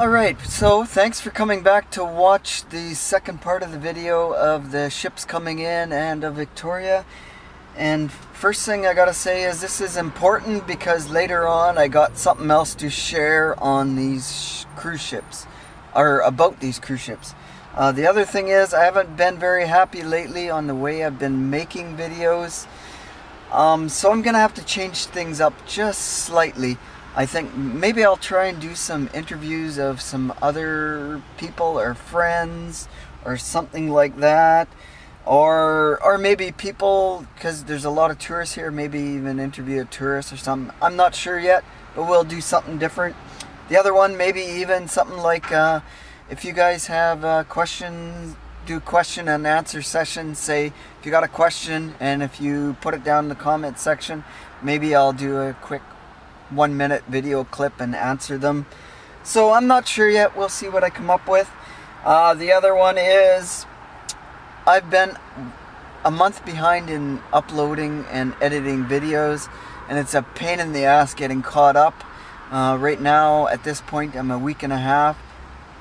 Alright, so thanks for coming back to watch the second part of the video of the ships coming in and of Victoria. And first thing I gotta say is this is important because later on I got something else to share on these cruise ships, or about these cruise ships. Uh, the other thing is I haven't been very happy lately on the way I've been making videos. Um, so I'm gonna have to change things up just slightly. I think maybe I'll try and do some interviews of some other people or friends or something like that. Or, or maybe people, because there's a lot of tourists here, maybe even interview a tourist or something. I'm not sure yet, but we'll do something different. The other one, maybe even something like uh, if you guys have uh, questions, do question and answer sessions. Say if you got a question and if you put it down in the comment section, maybe I'll do a quick one minute video clip and answer them. So I'm not sure yet. We'll see what I come up with. Uh, the other one is I've been a month behind in uploading and editing videos and it's a pain in the ass getting caught up. Uh, right now at this point I'm a week and a half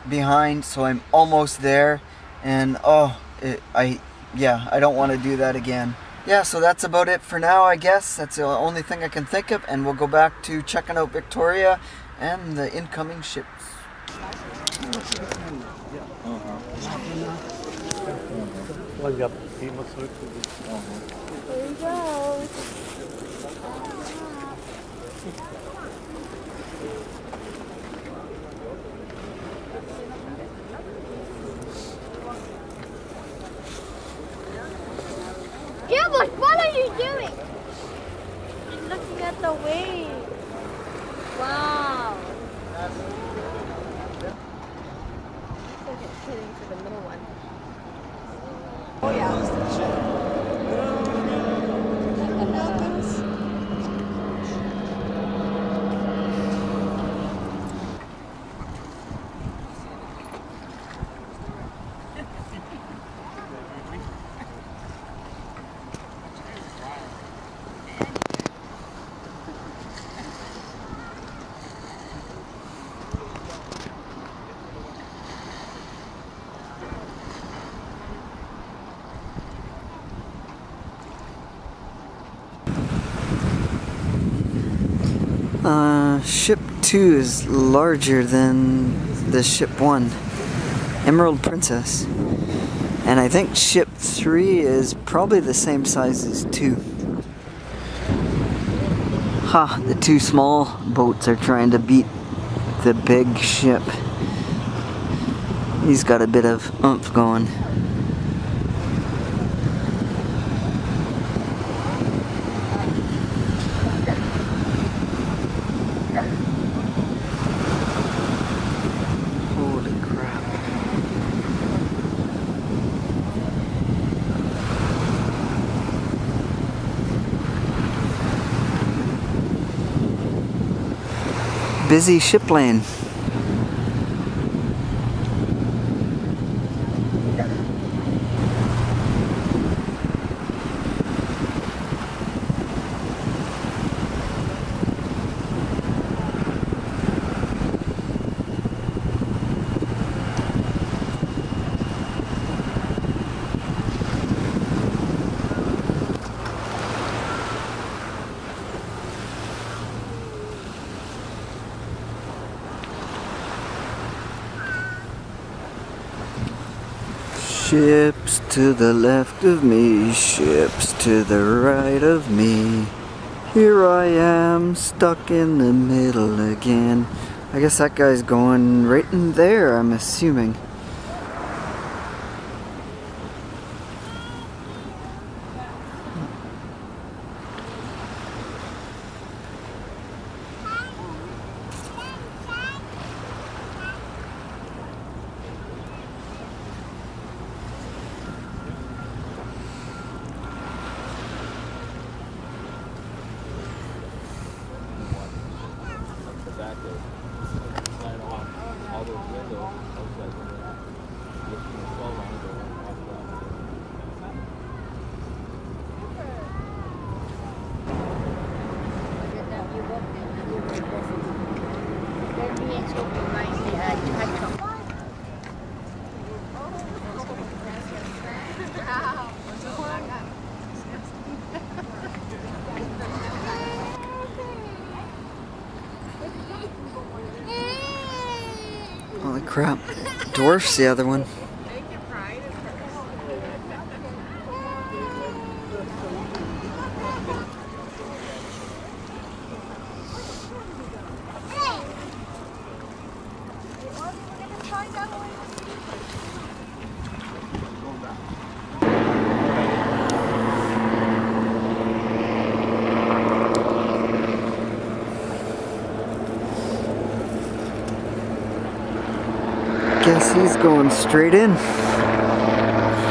behind so I'm almost there and oh it, I yeah I don't want to do that again yeah, so that's about it for now, I guess. That's the only thing I can think of, and we'll go back to checking out Victoria and the incoming ships. You go. Gilbert, what are you doing? He's looking at the wave. Wow. Still get kidding to the middle one. Oh yeah. Uh, ship 2 is larger than the ship 1, Emerald Princess. And I think ship 3 is probably the same size as 2. Ha, the two small boats are trying to beat the big ship. He's got a bit of oomph going. Busy ship lane. Ships to the left of me, ships to the right of me. Here I am, stuck in the middle again. I guess that guy's going right in there, I'm assuming. 来的，今天就跑起来，也是双完。Like, crap. Dwarfs the other one. Guess he's going straight in.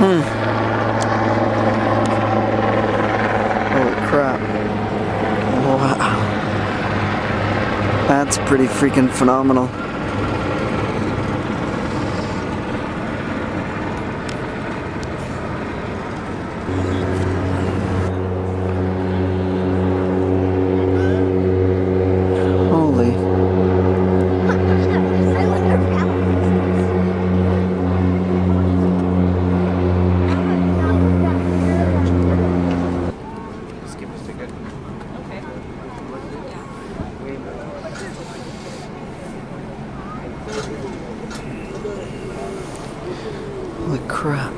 Hmm. Holy crap. Wow. That's pretty freaking phenomenal. Holy. Skip a ticket. Holy crap.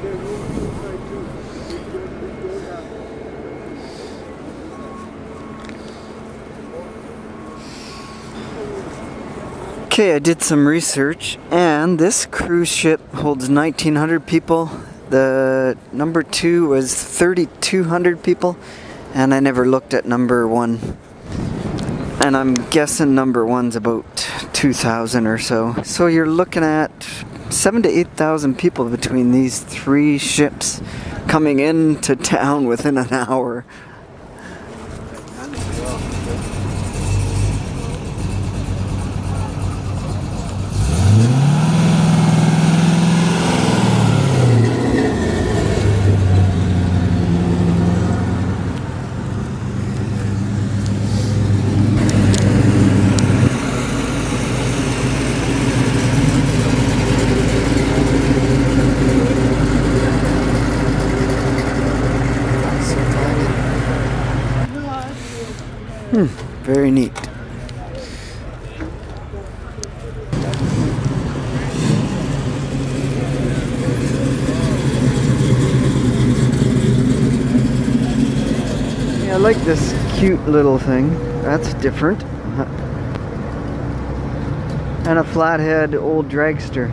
Okay, I did some research, and this cruise ship holds 1,900 people. The number two was 3,200 people, and I never looked at number one. And I'm guessing number one's about 2,000 or so. So you're looking at seven to 8,000 people between these three ships coming into town within an hour. Hmm, Hmm, very neat. Yeah, I like this cute little thing. That's different. And a flathead old dragster.